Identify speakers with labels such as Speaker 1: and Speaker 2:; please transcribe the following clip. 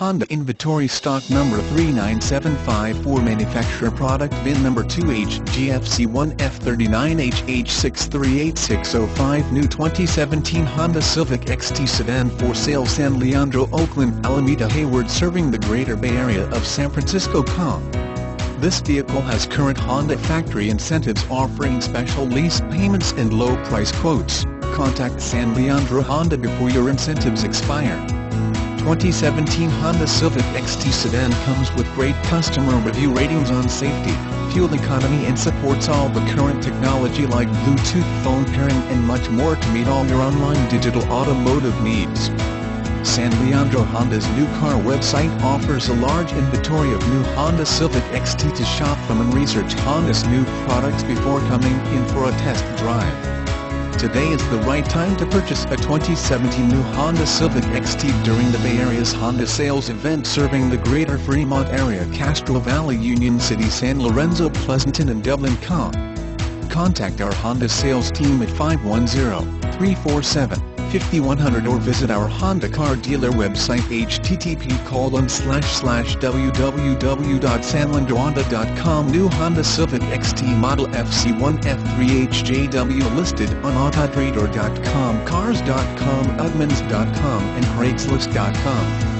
Speaker 1: Honda inventory stock number 39754 manufacturer product VIN number 2HGFC1F39HH638605 new 2017 Honda Civic XT sedan for sale San Leandro Oakland Alameda Hayward serving the greater Bay Area of San Francisco Com. This vehicle has current Honda factory incentives offering special lease payments and low price quotes. Contact San Leandro Honda before your incentives expire. 2017 Honda Civic XT sedan comes with great customer review ratings on safety, fuel economy and supports all the current technology like Bluetooth phone pairing and much more to meet all your online digital automotive needs. San Leandro Honda's new car website offers a large inventory of new Honda Civic XT to shop from and research Honda's new products before coming in for a test drive. Today is the right time to purchase a 2017 new Honda Civic XT during the Bay Area's Honda sales event serving the greater Fremont area Castro Valley Union City San Lorenzo Pleasanton and Dublin Com. Contact our Honda sales team at 510 347 5100 or visit our Honda car dealer website http colon slash slash New Honda Civic XT model FC1 F3HJW listed on Autotrader.com, Cars.com, Edmunds.com and Craigslist.com.